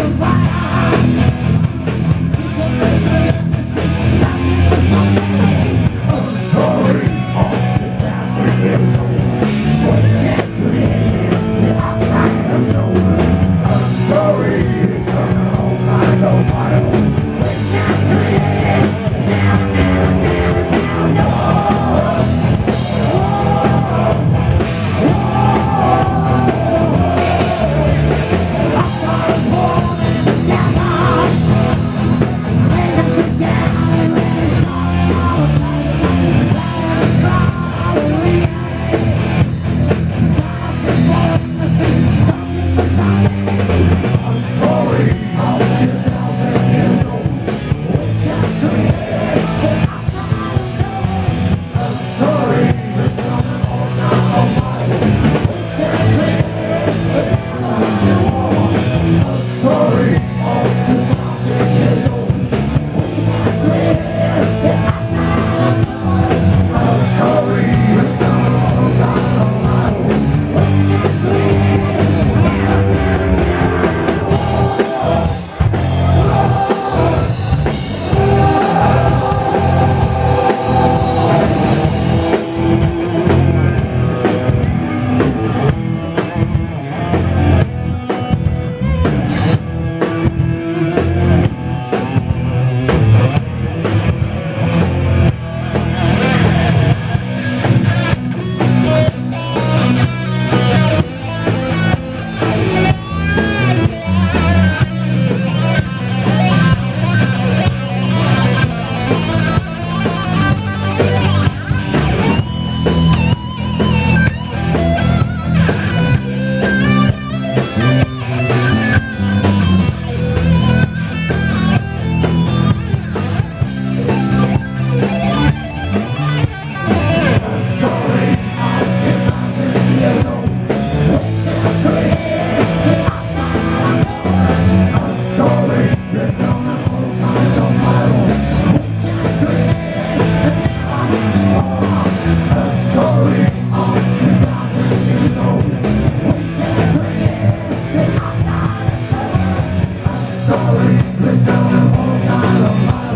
on fire. Sorry. out of my